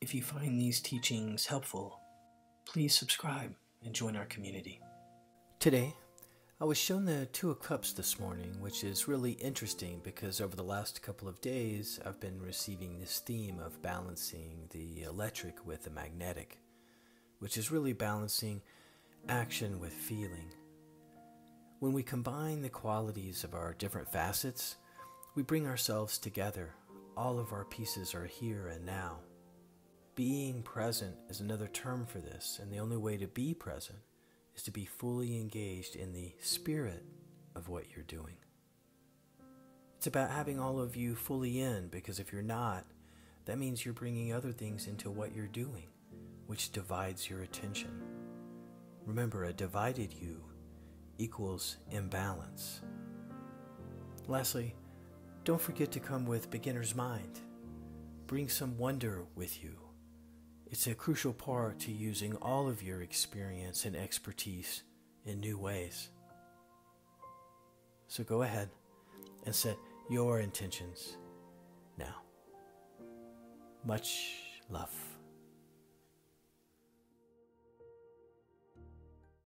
If you find these teachings helpful, please subscribe and join our community. Today, I was shown the Two of Cups this morning, which is really interesting because over the last couple of days I've been receiving this theme of balancing the electric with the magnetic, which is really balancing action with feeling. When we combine the qualities of our different facets, we bring ourselves together. All of our pieces are here and now. Being present is another term for this, and the only way to be present is to be fully engaged in the spirit of what you're doing. It's about having all of you fully in, because if you're not, that means you're bringing other things into what you're doing, which divides your attention. Remember, a divided you equals imbalance. Lastly, don't forget to come with beginner's mind. Bring some wonder with you. It's a crucial part to using all of your experience and expertise in new ways. So go ahead and set your intentions now. Much love.